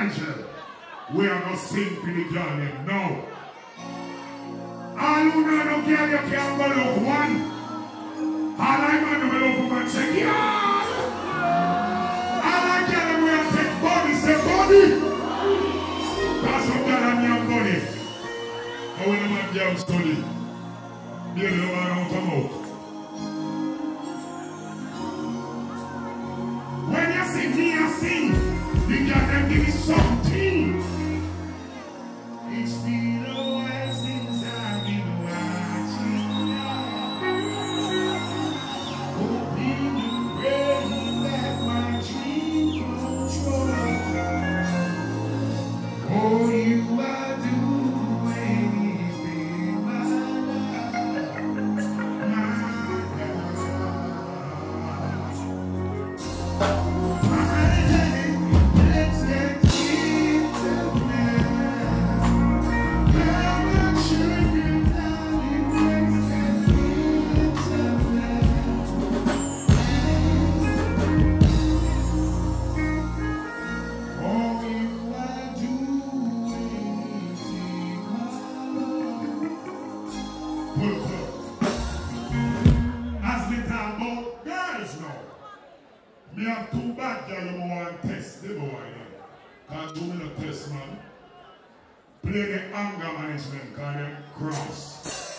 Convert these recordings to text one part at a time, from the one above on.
Elijah, we are not sing for the girl. No. Aluna no girl, you can't go love one. All I man will love woman say, girl. All I girl them will take body, say body. That's what girl body. I will not girl study. Dear the one. not. Play the anger management, kind of cross.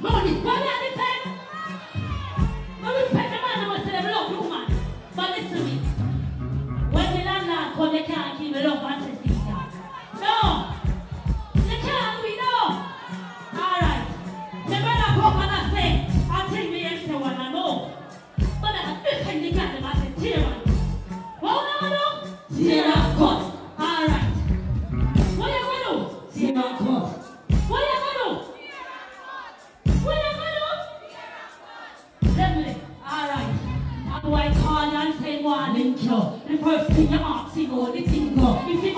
Money. warning you. The first thing you ask, you go, the thing go. If you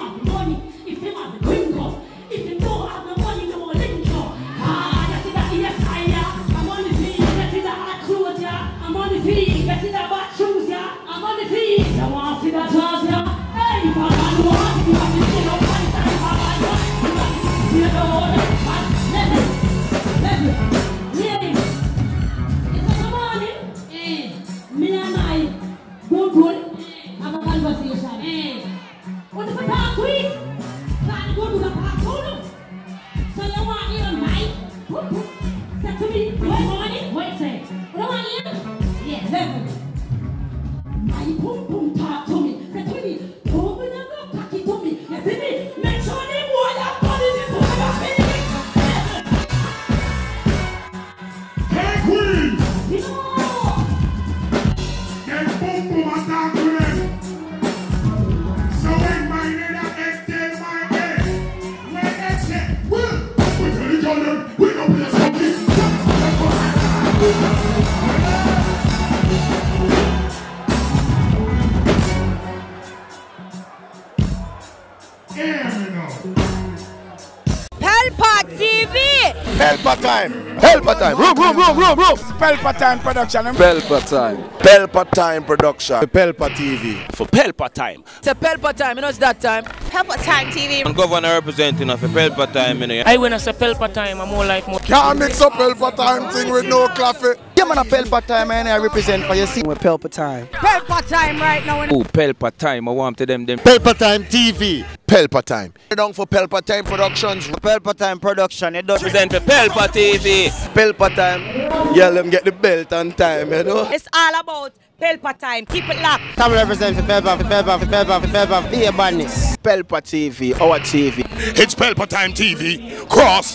time. Pelpa time. Room, room, room, room, room. Pelpa time production. Pelpa time. Pelpa time production. Pelpa TV. For Pelpa time. It's a Pelpa time. You know it's that time. Pelpa Time TV. I'm governor representing of a Pelpa time. You know. I when I say Pelpa time, I'm more like more. Can't mix up Pelpa time thing with no coffee. Yeah, man, a Pelpa time, and I represent for you. See, we're Pelpa time. Pelpa time right now. Oh, Pelpa time. I want to them them. Pelpa time TV. Pelpa time. Down for Pelpa time productions. Pelpa time production. It does Represent for Pelpa TV. Pelpa time. Yeah, them get the belt on time, you know. It's all about Pelpa time. Keep it locked. Come represent for Pelpa, for Pelpa, for Pelpa, for Pelpa. Be a badness. Pelpa TV, our TV. It's Pelpa time TV. Cross.